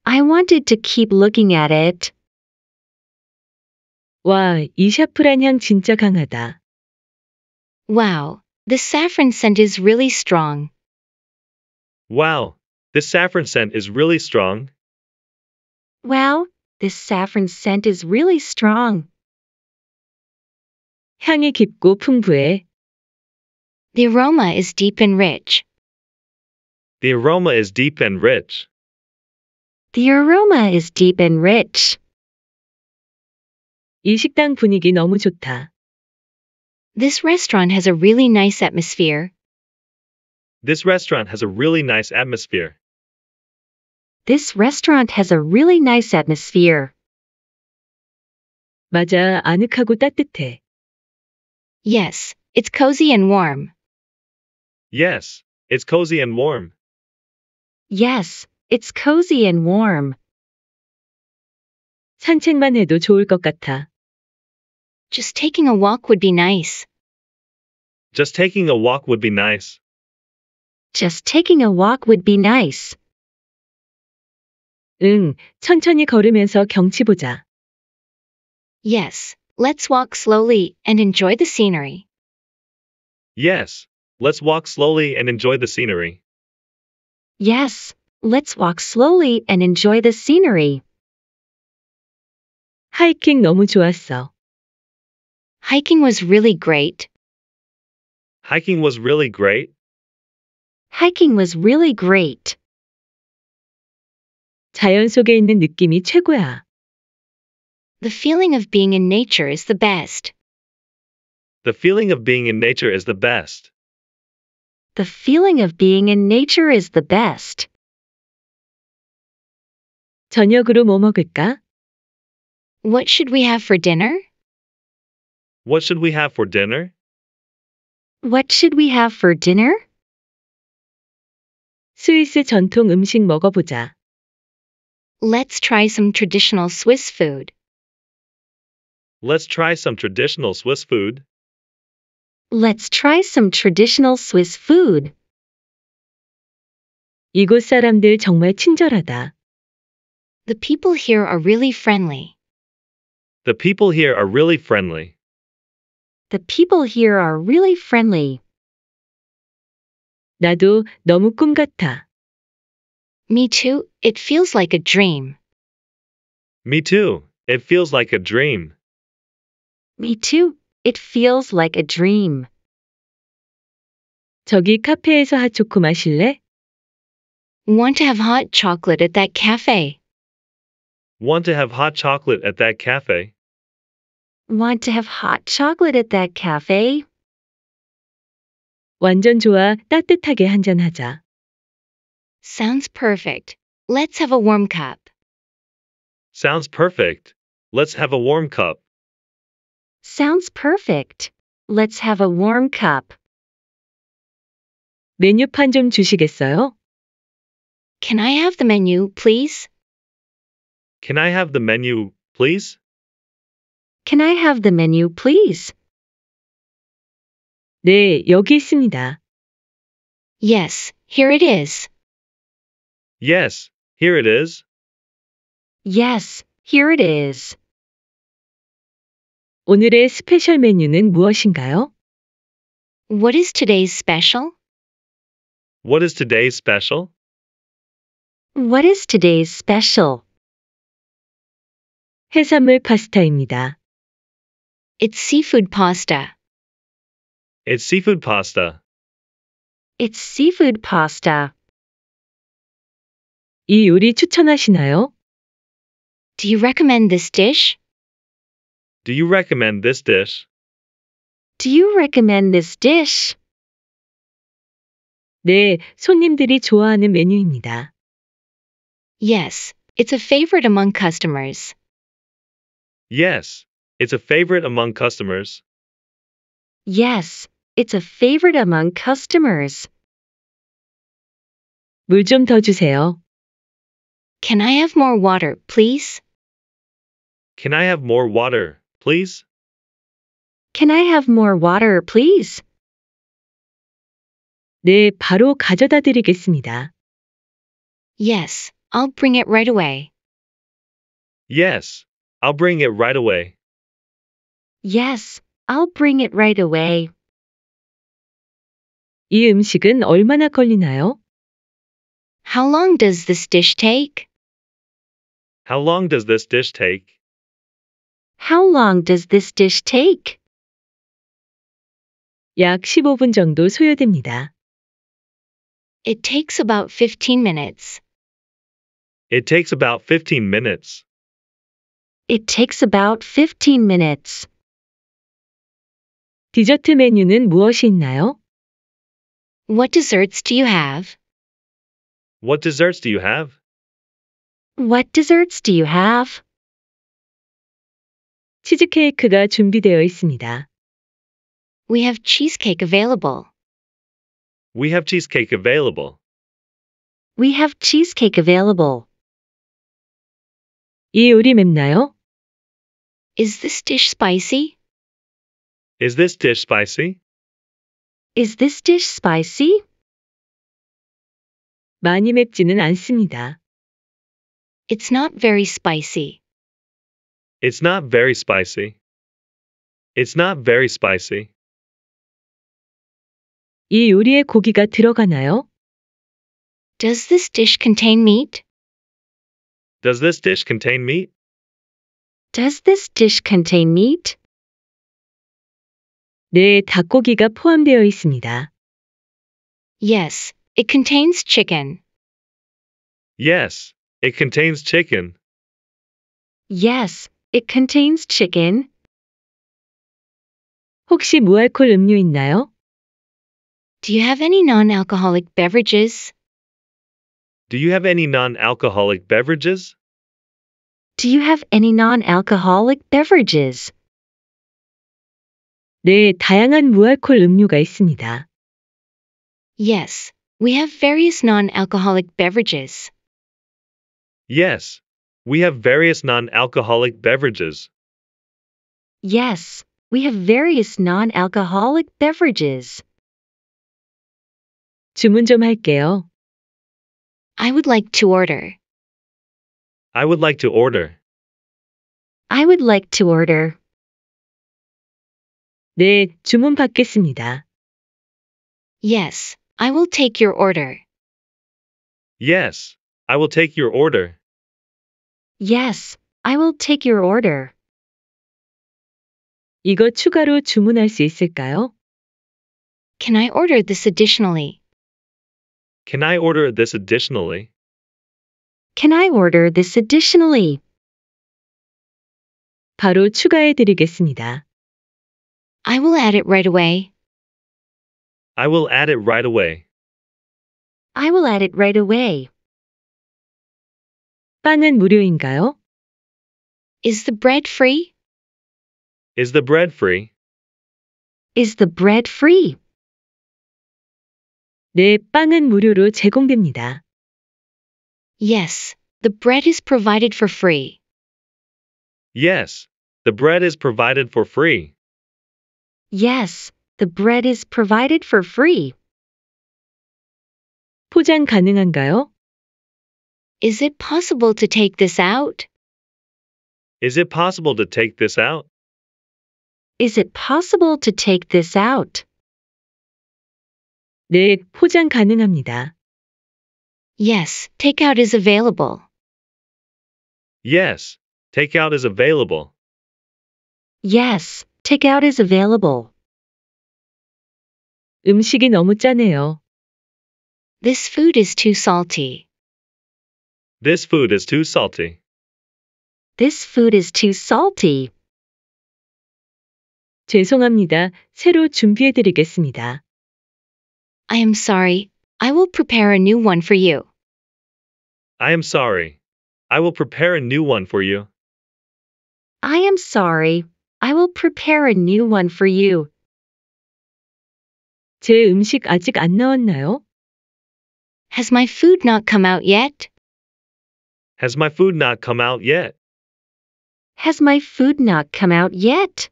I wanted to keep looking at it. 와, 이 샤프란 향 진짜 강하다. Wow, the saffron scent is really strong. Wow. This saffron scent is really strong. Wow, this saffron scent is really strong. 향이 깊고 풍부해. The aroma is deep and rich. The aroma is deep and rich. The aroma is deep and rich. 이 식당 분위기 너무 좋다. This restaurant has a really nice atmosphere. This restaurant has a really nice atmosphere. This restaurant has a really nice atmosphere. 맞아, 아늑하고 따뜻해. Yes, it's cozy and warm. Yes. It's cozy and warm. Yes, it's cozy and warm. 산책만 해도 좋을 것 같아. Just taking a walk would be nice. Just taking a walk would be nice. Just taking a walk would be nice. 응, 천천히 걸으면서 경치 보자. Yes, let's walk slowly and enjoy the scenery. Yes. Let's walk slowly and enjoy the scenery. Yes, let's walk slowly and enjoy the scenery. 하이킹 너무 좋았어. Hiking was really great. Hiking was really great. Hiking was really great. 자연 속에 있는 느낌이 최고야. The feeling of being in nature is the best. The feeling of being in nature is the best. The feeling of being in nature is the best. 저녁으로 뭐 먹을까? What should we have for dinner? What should we have for dinner? What should we have for dinner? 스위스 전통 음식 먹어보자. Let's try some traditional Swiss food. Let's try some traditional Swiss food. Let's try some traditional Swiss food. 이곳 사람들 정말 친절하다. The people here are really friendly. The people here are really friendly. The people here are really friendly. 나도 너무 꿈 같아. Me too, it feels like a dream. Me too. It feels like a dream. Me too. It feels like a dream. 저기 카페에서 핫초코 마실래? Want to have hot chocolate at that cafe? Want to have hot chocolate at that cafe? Want to have hot chocolate at that cafe? 완전 좋아. 따뜻하게 한잔하자. Sounds perfect. Let's have a warm cup. Sounds perfect. Let's have a warm cup. Sounds perfect. Let's have a warm cup. 메뉴판 좀 주시겠어요? Can I have the menu, please? Can I have the menu, please? Can I have the menu, please? 네, 여기 있습니다. Yes, here it is. Yes, here it is. Yes, here it is. 오늘의 스페셜 메뉴는 무엇인가요? What is today's special? What is today's special? What is today's special? 해산물 파스타입니다. It's seafood pasta. It's seafood pasta. It's seafood pasta. 이 요리 추천하시나요? Do you recommend this dish? Do you recommend this dish? Do you recommend this dish? 네, 손님들이 좋아하는 메뉴입니다. Yes, it's a favorite among customers. Yes, it's a favorite among customers. Yes, it's a favorite among customers. 물 좀 더 주세요. Can I have more water, please? Can I have more water, please? Can I have more water, please? 네, 바로 가져다 드리겠습니다. Yes, I'll bring it right away. Yes, I'll bring it right away. Yes, I'll bring it right away. 이 음식은 얼마나 걸리나요? How long does this dish take? How long does this dish take? How long does this dish take? 약 15분 정도 소요됩니다. It takes about 15 minutes. It takes about 15 minutes. It takes about 15 minutes. 디저트 메뉴는 무엇이 있나요? What desserts do you have? What desserts do you have? What desserts do you have? 치즈케이크가 준비되어 있습니다. We have cheesecake available. We have cheesecake available. We have cheesecake available. 이 요리 맵나요? Is this dish spicy? Is this dish spicy? Is this dish spicy? 많이 맵지는 않습니다. It's not very spicy. It's not very spicy. It's not very spicy. 이 요리에 고기가 들어가나요? Does this dish contain meat? Does this dish contain meat? Does this dish contain meat? 네, 닭고기가 포함되어 있습니다. Yes, it contains chicken. Yes, it contains chicken. Yes, it contains chicken. 혹시 무알콜 음료 있나요? Do you have any non alcoholic beverages? Do you have any non alcoholic beverages? Do you have any non alcoholic beverages? 네, 다양한 무알콜 음료가 있습니다. Yes, we have various non alcoholic beverages. Yes, we have various non alcoholic beverages. Yes, we have various non alcoholic beverages. 주문 좀 할게요. I would like to order. I would like to order. I would like to order. 네, 주문 받겠습니다. Yes, I will take your order. Yes, I will take your order. Yes, I will take your order. 이거 추가로 주문할 수 있을까요? Can I order this additionally? Can I order this additionally? Can I order this additionally? 바로 추가해 드리겠습니다. I will add it right away. I will add it right away. I will add it right away. 빵은 무료인가요? Is the bread free? Is the bread free? Is the bread free? 네, 빵은 무료로 제공됩니다. Yes, the bread is provided for free. Yes, the bread is provided for free. Yes, the bread is provided for free. 포장 가능한가요? Is it possible to take this out? Is it possible to take this out? Is it possible to take this out? 네, 포장 가능합니다. Yes, takeout is available. Yes, takeout is available. Yes, takeout is available. 음식이 너무 짜네요. This food is too salty. This food is too salty. This food is too salty. 죄송합니다. 새로 준비해 드리겠습니다. I am sorry. I will prepare a new one for you. I am sorry. I will prepare a new one for you. I am sorry. I will prepare a new one for you. 제 음식 아직 안 나왔나요? Has my food not come out yet? Has my food not come out yet? Has my food not come out yet?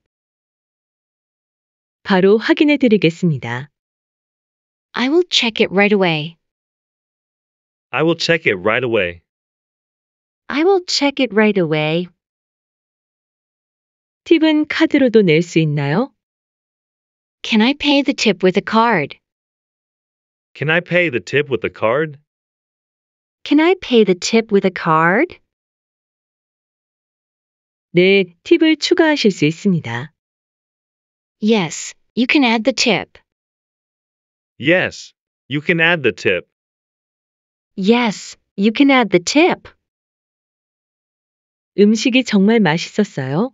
바로 확인해 드리겠습니다. I will check it right away. I will check it right away. I will check it right away. 팁은 카드로도 낼 수 있나요? Can I pay the tip with a card? Can I pay the tip with a card? Can I pay the tip with a card? 네, 팁을 추가하실 수 있습니다. Yes, you can add the tip. Yes, you can add the tip. Yes, you can add the tip. 음식이 정말 맛있었어요.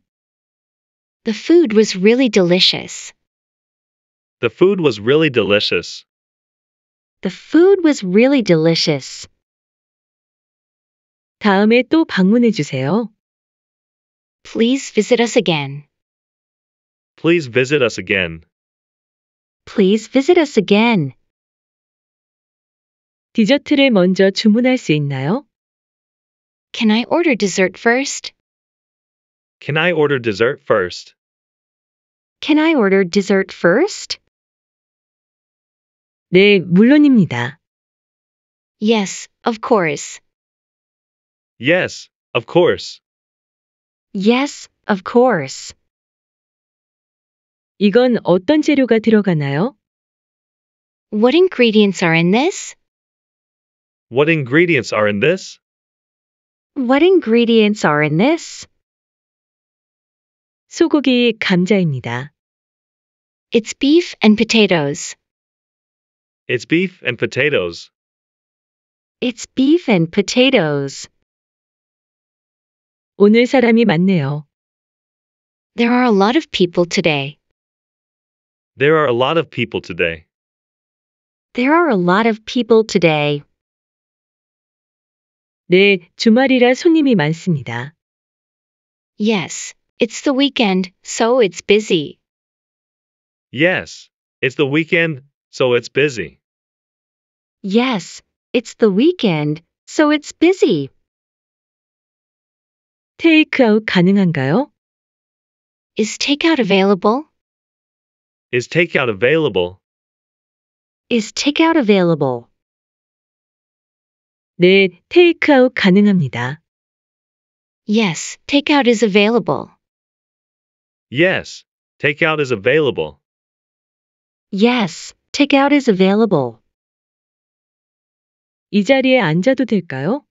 The food was really delicious. The food was really delicious. The food was really delicious. 다음에 또 방문해 주세요. Please visit us again. Please visit us again. Please visit us again. 디저트를 먼저 주문할 수 있나요? Can I order dessert first? Can I order dessert first? Can I order dessert first? 네, 물론입니다. Yes, of course. Yes, of course. Yes, of course. 이건 어떤 재료가 들어가나요? What ingredients are in this? What ingredients are in this? What ingredients are in this? 소고기, 감자입니다. It's beef and potatoes. It's beef and potatoes. It's beef and potatoes. 오늘 사람이 많네요. There are a lot of people today. There are a lot of people today. There are a lot of people today. 네, 주말이라 손님이 많습니다. Yes, it's the weekend, so it's busy. Yes, it's the weekend, so it's busy. Yes, it's the weekend, so it's busy. 테이크아웃 가능한가요? Is takeout available? Is takeout available? Is takeout available? 네, 테이크아웃 가능합니다. Yes, takeout is available. Yes, takeout is available. Yes, takeout is available. 이 자리에 앉아도 될까요?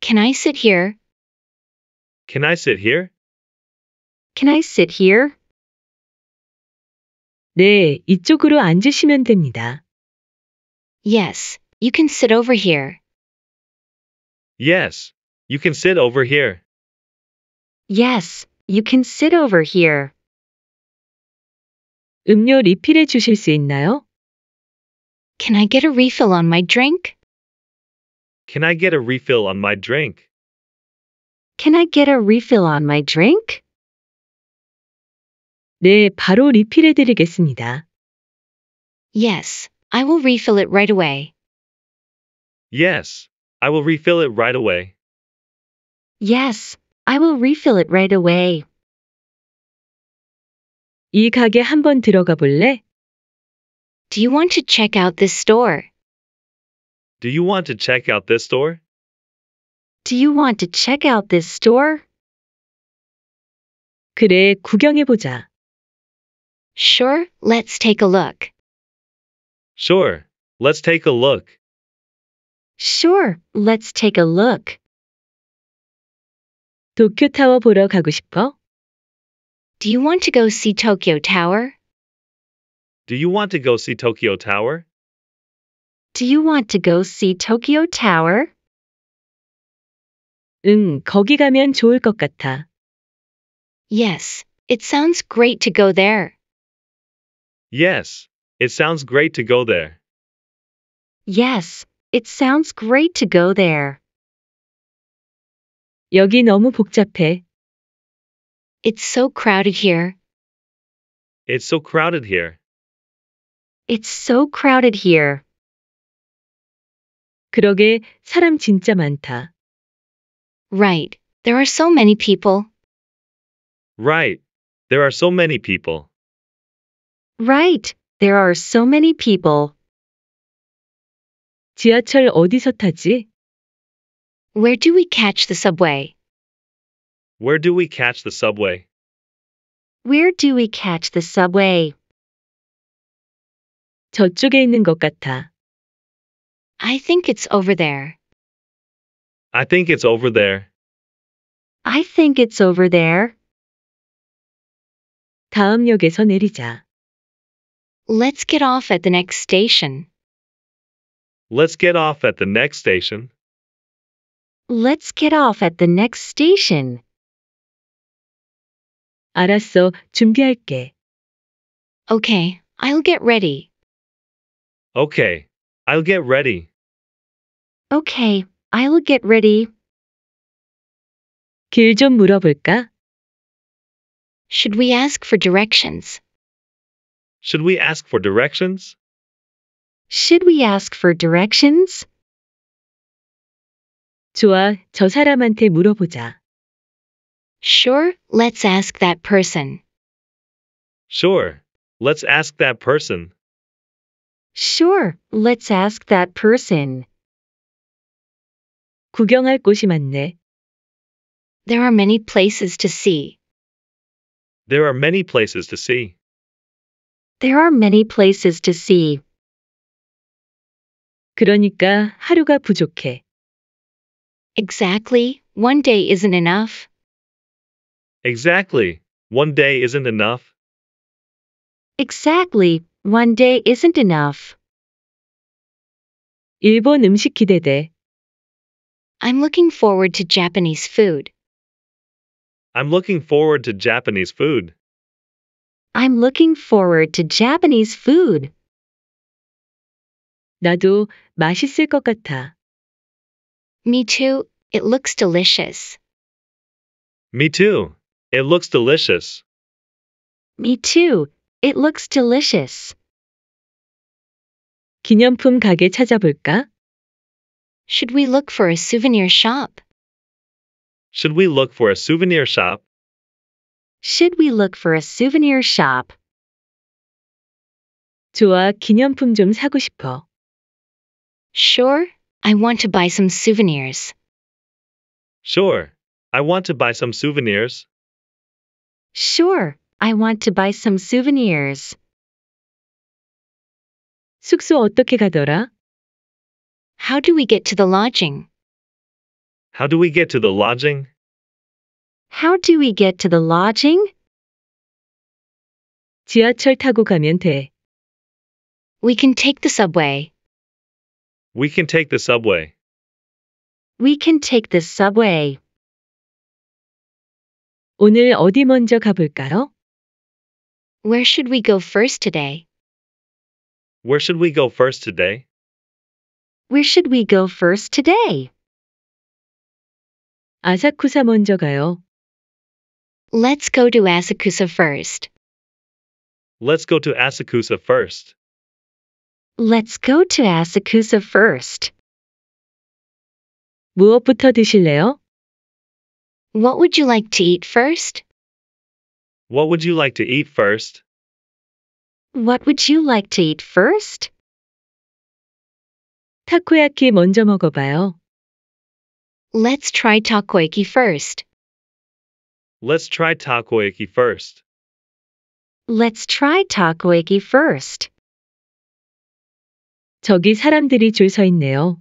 Can I sit here? Can I sit here? Can I sit here? 네, 이쪽으로 앉으시면 됩니다. Yes, you can sit over here. Yes. You can sit over here. Yes, you can sit over here. 음료 리필해 주실 수 있나요? Can I get a refill on my drink? Can I get a refill on my drink? Can I get a refill on my drink? 네, 바로 리필해 드리겠습니다. Yes, I will refill it right away. Yes. I will refill it right away. Yes, I will refill it right away. 이 가게 한번 들어가 볼래? Do you want to check out this store? Do you want to check out this store? Do you want to check out this store? 그래, 구경해 보자. Sure, let's take a look. Sure. Let's take a look. Sure, let's take a look. 도쿄타워 보러 가고 싶어? Do you want to go see Tokyo Tower? Do you want to go see Tokyo Tower? Do you want to go see Tokyo Tower? 응, 거기 가면 좋을 것 같아. Yes, it sounds great to go there. Yes. It sounds great to go there. Yes, it sounds great to go there. 여기 너무 복잡해. It's so crowded here. It's so crowded here. It's so crowded here. 그러게, 사람 진짜 많다. Right, there are so many people. Right. There are so many people. Right, there are so many people. 지하철 어디서 타지? Where do we catch the subway? Where do we catch the subway? Where do we catch the subway? 저쪽에 있는 것 같아. I think it's over there. I think it's over there. I think it's over there. 다음 역에서 내리자. Let's get off at the next station. Let's get off at the next station. Let's get off at the next station. 알았어, 준비할게. Okay, I'll get ready. Okay. I'll get ready. Okay, I'll get ready. 길 좀 물어볼까? Should we ask for directions? Should we ask for directions? Should we ask for directions? 좋아, 저 사람한테 물어보자. Sure, let's ask that person. Sure. Let's ask that person. Sure, let's ask that person. 구경할 곳이 많네. There are many places to see. There are many places to see. There are many places to see. 그러니까 하루가 부족해. Exactly, one day isn't enough. Exactly. One day isn't enough. Exactly, one day isn't enough. 일본 음식 기대돼. I'm looking forward to Japanese food. I'm looking forward to Japanese food. I'm looking forward to Japanese food. 나도 맛있을 것 같아. Me too, it looks delicious. Me too. It looks delicious. Me too. It looks delicious. 기념품 가게 찾아볼까? Should we look for a souvenir shop? Should we look for a souvenir shop? Should we look for a souvenir shop? 좋아, 기념품 좀 사고 싶어. Sure, I want to buy some souvenirs. Sure. I want to buy some souvenirs. Sure, I want to buy some souvenirs. 숙소 어떻게 가더라? How do we get to the lodging? How do we get to the lodging? How do we get to the lodging? 지하철 타고 가면 돼. We can take the subway. We can take the subway. We can take the subway. 오늘 어디 먼저 가볼까요? Where should we go first today? Where should we go first today? Where should we go first today? 아사쿠사 먼저 가요. Let's go to Asakusa first. Let's go to Asakusa first. Let's go to Asakusa first. 무엇부터 드실래요? What would you like to eat first? What would you like to eat first? What would you like to eat first? 타코야키 먼저 먹어봐요. Let's try takoyaki first. Let's try takoyaki first. Let's try takoyaki first. 저기 사람들이 줄 서 있네요.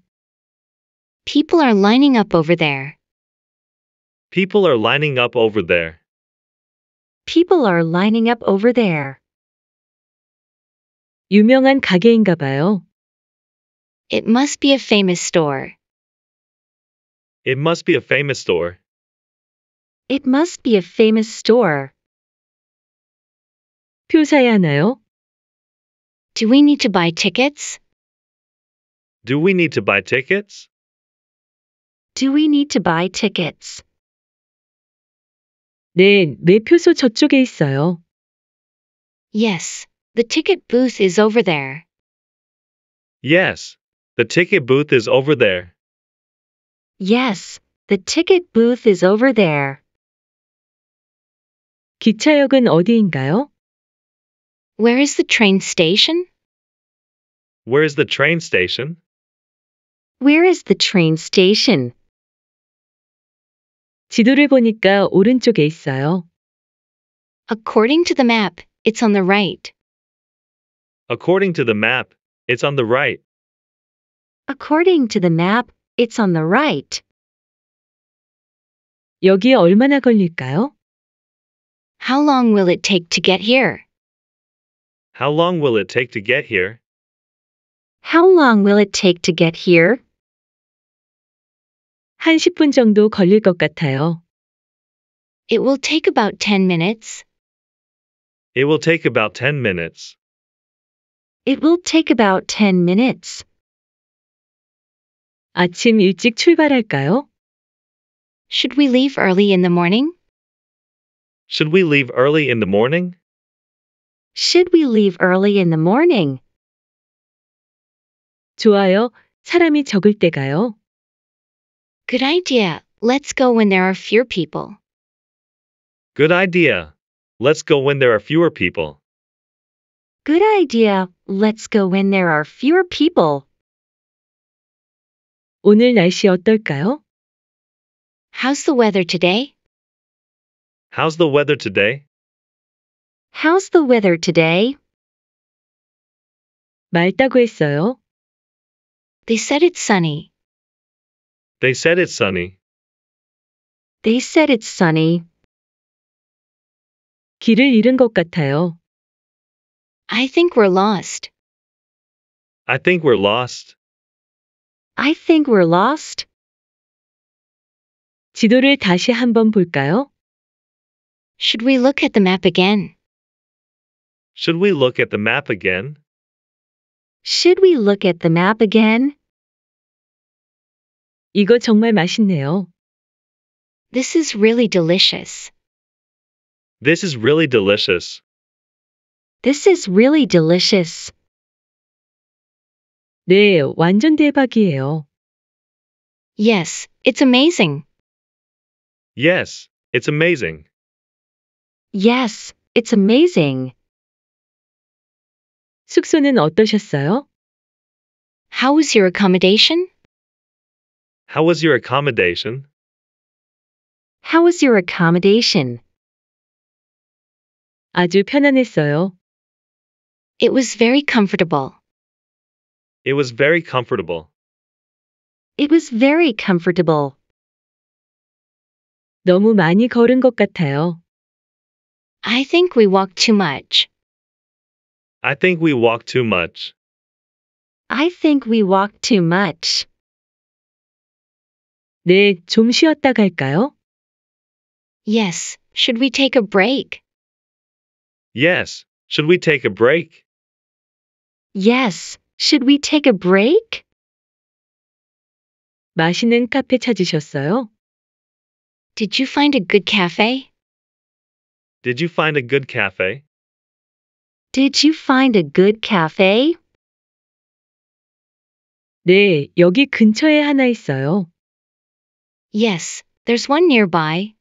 People are lining up over there. People are lining up over there. People are lining up over there. 유명한 가게인가 봐요. It must be a famous store. It must be a famous store. It must be a famous store. 표 사야 하나요? Do we need to buy tickets? Do we need to buy tickets? Do we need to buy tickets? 네, 매표소 저쪽에 있어요. Yes. The ticket booth is over there. Yes. The ticket booth is over there. Yes, the ticket booth is over there. 기차역은 어디인가요? Where is the train station? Where is the train station? Where is the train station? 지도를 보니까 오른쪽에 있어요. According to the map, it's on the right. According to the map, it's on the right. According to the map, it's on the right. 여기에 얼마나 걸릴까요? How long will it take to get here? How long will it take to get here? How long will it take to get here? 한 10분 정도 걸릴 것 같아요. It will take about 10 minutes. It will take about 10 minutes. It will take about 10 minutes. 아침 일찍 출발할까요? Should we leave early in the morning? Should we leave early in the morning? Should we leave early in the morning? 좋아요. 사람이 적을 때 가요. Good idea. Let's go when there are fewer people. Good idea. Let's go when there are fewer people. Good idea. Let's go when there are fewer people. 오늘 날씨 어떨까요? How's the weather today? How's the weather today? How's the weather today? 맑다고 했어요. They said it's sunny. They said it's sunny. They said it's sunny. 길을 잃은 것 같아요. I think we're lost. I think we're lost. I think we're lost. 지도를 다시 한번 볼까요? Should we look at the map again? Should we look at the map again? Should we look at the map again? 이거 정말 맛있네요. This is really delicious. This is really delicious. This is really delicious. 네, 완전 대박이에요. Yes, it's amazing. Yes, it's amazing. Yes, it's amazing. 숙소는 어떠셨어요? How was your accommodation? How was your accommodation? How was your accommodation? 아주 편안했어요. It was very comfortable. It was very comfortable. It was very comfortable. 너무 많이 걸은 것 같아요. I think we walked too much. I think we walked too much. I think we walked too much. 네, 좀 쉬었다 갈까요? Yes, should we take a break? Yes. Should we take a break? Yes. Should we take a break? 맛있는 카페 찾으셨어요? Did you find a good cafe? Did you find a good cafe? Did you find a good cafe? 네, 여기 근처에 하나 있어요. Yes, there's one nearby.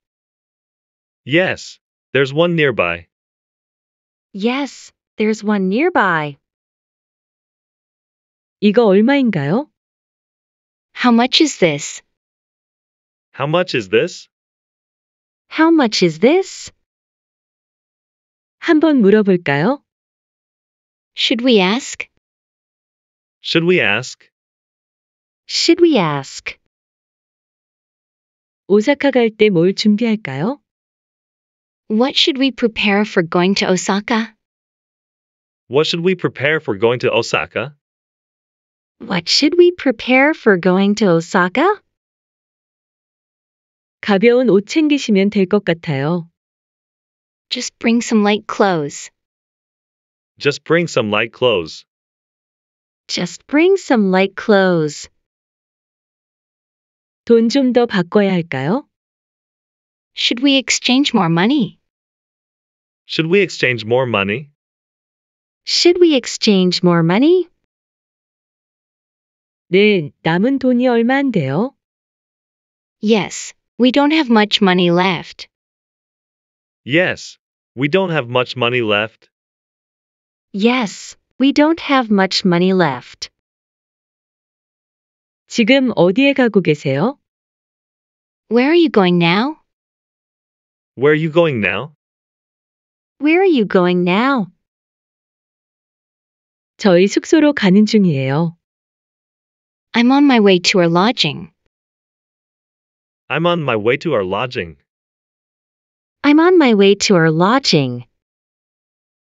Yes. There's one nearby. Yes, there's one nearby. 이거 얼마인가요? How much is this? How much is this? How much is this? 한번 물어볼까요? Should we ask? Should we ask? Should we ask? 오사카 갈 때 뭘 준비할까요? What should we prepare for going to Osaka? What should we prepare for going to Osaka? What should we prepare for going to Osaka? 가벼운 옷 챙기시면 될 것 같아요. Just bring some light clothes. Just bring some light clothes. Just bring some light clothes. 돈 좀 더 바꿔야 할까요? Should we exchange more money? Should we exchange more money? Should we exchange more money? 네, 남은 돈이 얼마 안 돼요. Yes, we don't have much money left. Yes. We don't have much money left. Yes, we don't have much money left. 지금 어디에 가고 계세요? Where are you going now? Where are you going now? Where are you going now? 저희 숙소로 가는 중이에요. I'm on my way to our lodging. I'm on my way to our lodging. I'm on my way to our lodging.